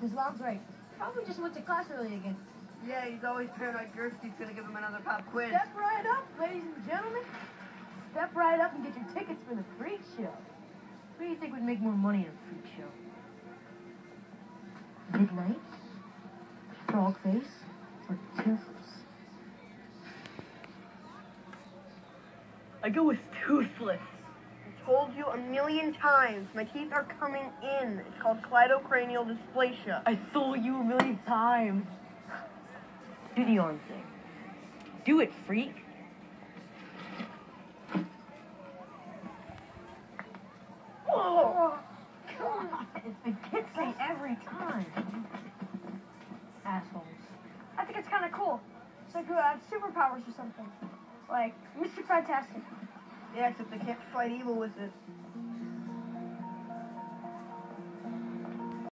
His mom's right. Probably just went to class early again. Yeah, he's always paranoid Gerstie's gonna give him another pop quiz. Step right up, ladies and gentlemen. Step right up and get your tickets for the freak show. Who do you think would make more money in a freak show? Midnight, Frog face? or Toothless? I go with Toothless. I told you a million times, my teeth are coming in. It's called cleidocranial dysplasia. I told you a million times. Do the arm thing. Do it, freak. Whoa! God, it gets me every time. Assholes. I think it's kind of cool. It's like you have superpowers or something. Like Mr. Fantastic. Yeah, except they can't fight evil with it.